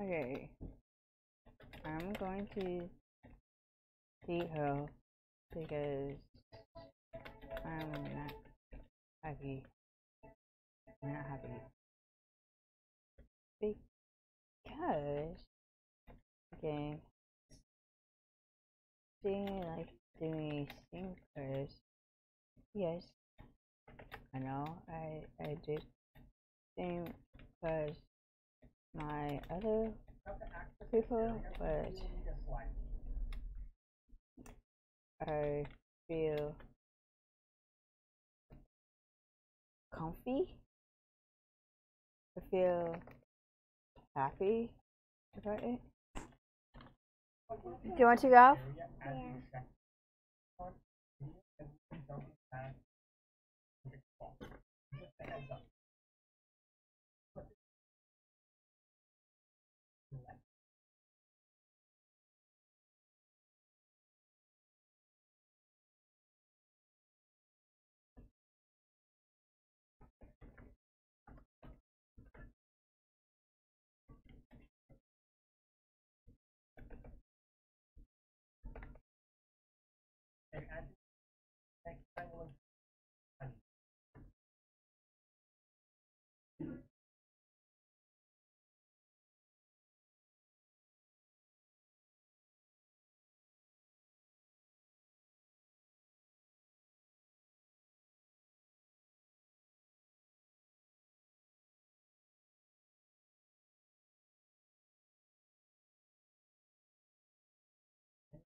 Okay. I'm going to her because I'm not happy. I'm not happy. Because okay doing like doing thinkers. Yes. I know I I did same because my other people but I feel comfy. I feel happy about it. Do you want to go? Yeah.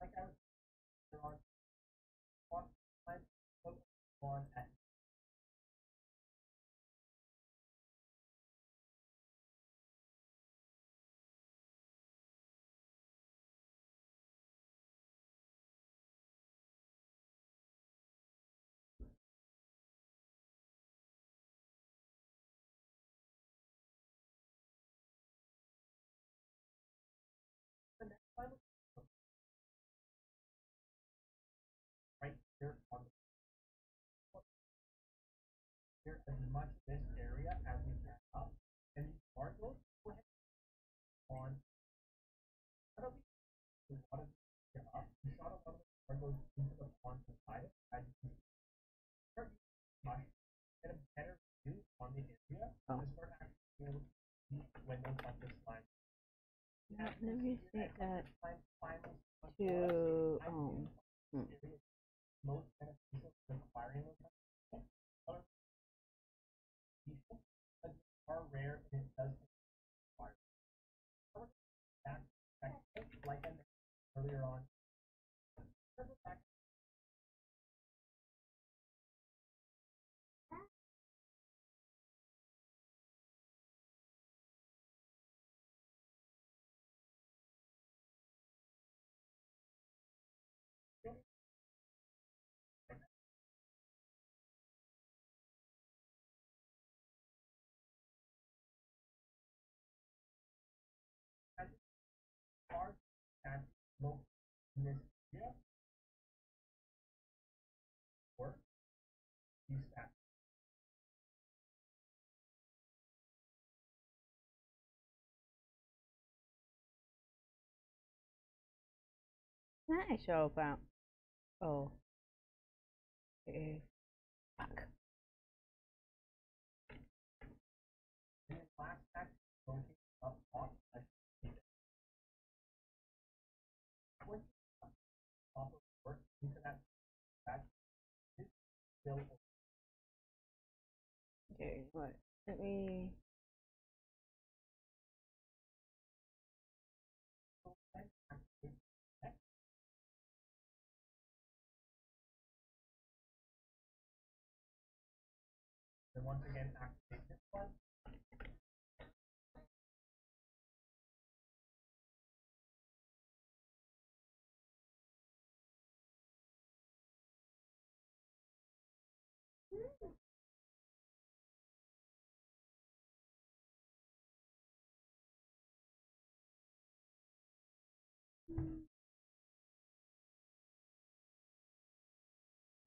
I was on one time one at much this area as we can up. And these marginals go ahead on how do we a lot of them up we shot a lot of marginals into the pond beside it as you can start much get a better view on the area. Oh. to start actually being able to see when those bunches slime Let me set that to um area work use that. Nice show about oh eh, fuck. And then last act rotate up on like when off of work into that that is still Okay, what? Let me then once again activate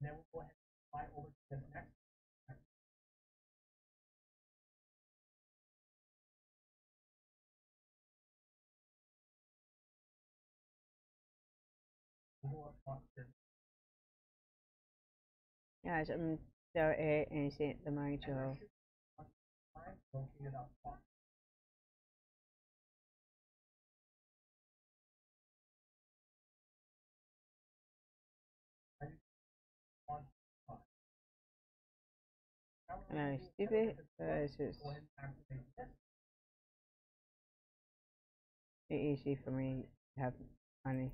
Then we'll go ahead and fly over to this next. Guys, I'm sorry, and the module. The Or is flow. it Go ahead and activate this. easy for me to have money?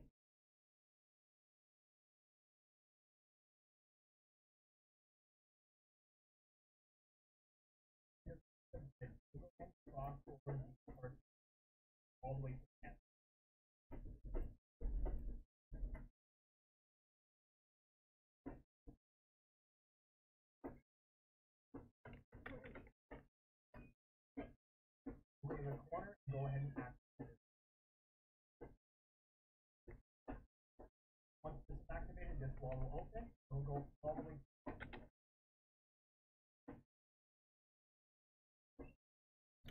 cross over the part all the way to the end. Go to the corner and go ahead and. Once this is activated, this wall will open. It will go all the way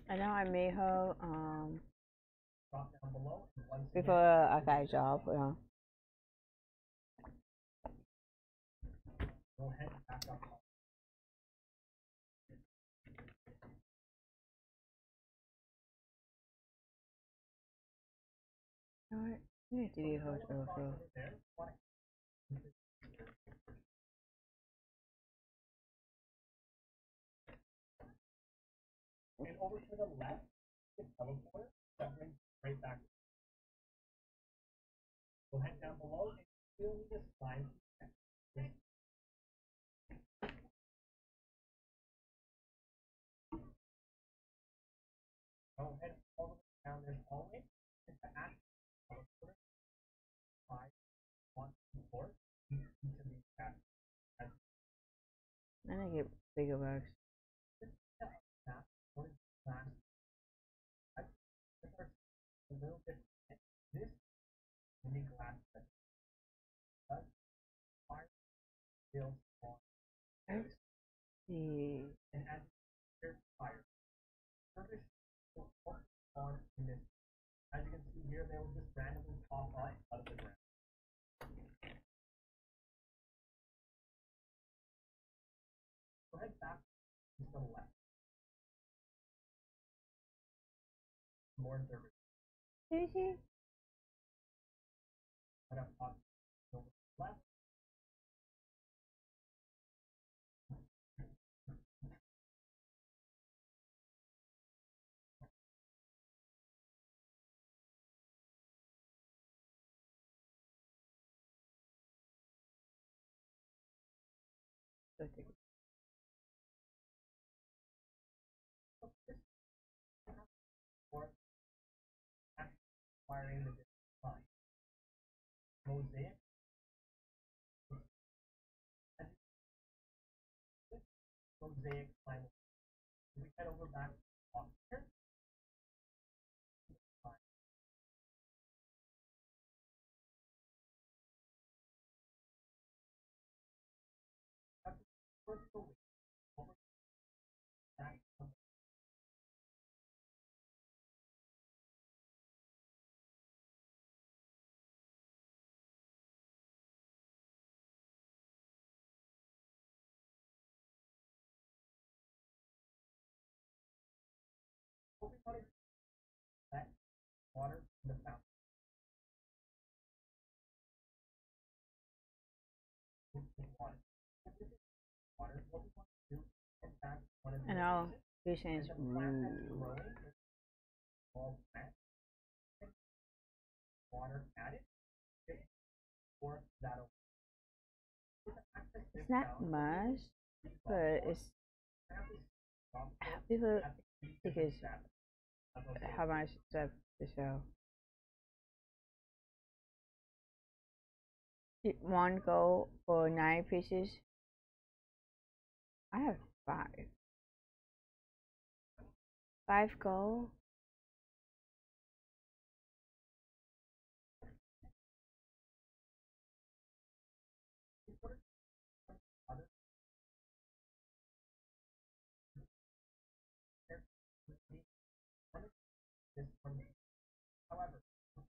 I know I made her um drop down below. Once before I got a job. Uh, go ahead and back up. I need to her Go also. And over to the left, the teleporter that brings right back. Go head down below and you'll need a. Go ahead all the way down this hallway. Access the teleporter, does fire builds on Let's see. and as fire. On. As you can see here, they will just randomly pop up out of the ground. More service. Seriously? Head up top, over to the left. Okay. Acquiring the different sign. Mosaic. Mosaic. We what we want to do that water in the fountain. Water. Water, what we want to do in fact one of the And I'll do and change. the plant that's Ooh. growing is. Water added. Or that over. With the access this It's not much, but it's have this drop down people at the feet of because how much stuff to sell. Did One go for nine pieces. I have five. Five gold.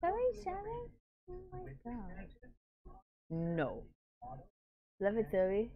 37? Oh my god. No. Level 30?